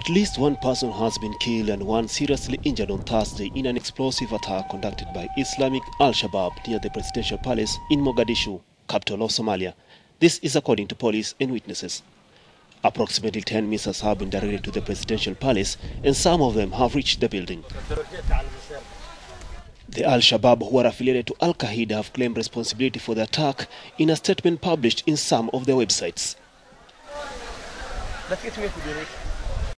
At least one person has been killed and one seriously injured on Thursday in an explosive attack conducted by Islamic Al-Shabaab near the presidential palace in Mogadishu, capital of Somalia. This is according to police and witnesses. Approximately 10 missiles have been directed to the presidential palace and some of them have reached the building. The Al-Shabaab, who are affiliated to Al-Qaeda, have claimed responsibility for the attack in a statement published in some of their websites.